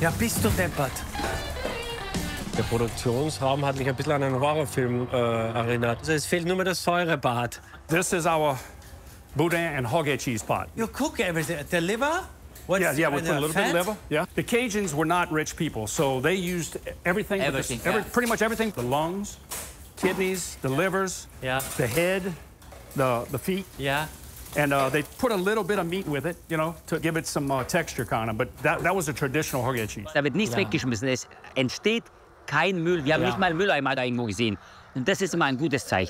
Ja, bist du deppert. Der Produktionsraum hat mich ein bisschen an einen Horrorfilm äh, erinnert. Also es fehlt nur mehr das Säurebad. This is our boudin and hoggy cheese pot. You cook everything. The liver? What's Yeah, yeah, we put a little bit of liver. Yeah. The Cajuns were not rich people, so they used everything. but the- every- pretty much everything. The lungs, kidneys, the livers, Yeah. the head, the, the feet. Yeah. And uh, they put a little bit of meat with it, you know, to give it some uh, texture kind of. But that, that was a traditional hoggy cheese. Da wird nichts weggeschmissen. Es entsteht kein Müll. Wir haben Ja. nicht mal einen Mülleimer da irgendwo gesehen. Und das ist immer ein gutes Zeichen.